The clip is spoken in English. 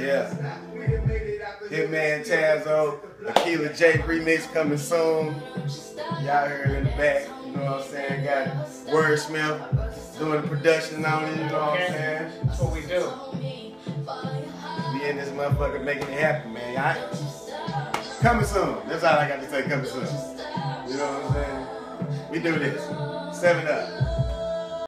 Yeah. Hitman Tazzo, Akila J remix coming soon. Y'all heard in the back, you know what I'm saying? Got Wordsmith doing the production on it, you know what I'm saying? That's what we do. We in this motherfucker making it happen, man. I, coming soon. That's all I got to say, coming soon. You know what I'm saying? We do this. Seven up.